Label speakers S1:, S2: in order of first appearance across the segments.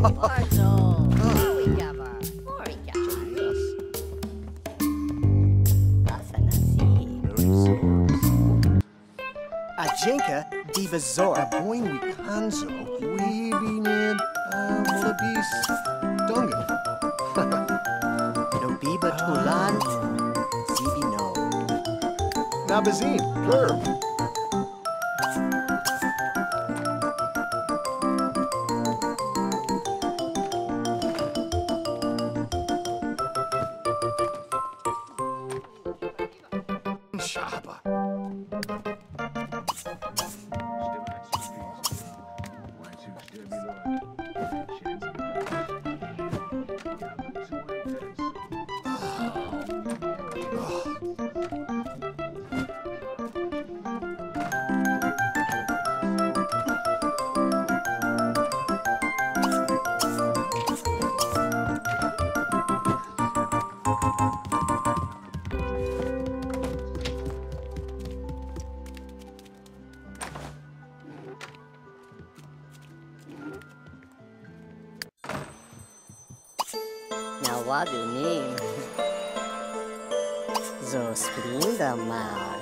S1: Bardzo. Morigawa. Morigawa. Asa na si.
S2: Ajenka divazor.
S3: Boing wikanzo, Shaba.
S1: Now what do you need?
S2: Zo splinda mar.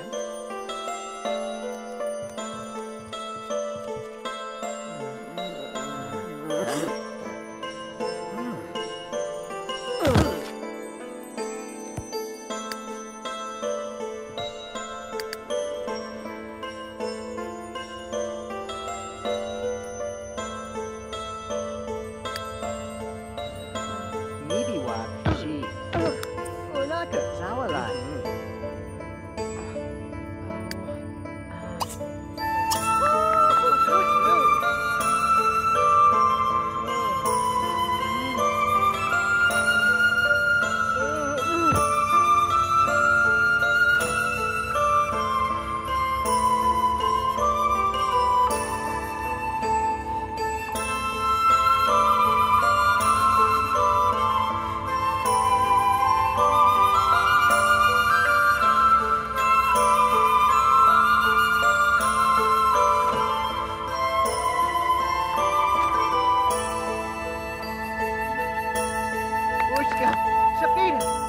S2: क्या? शकीर है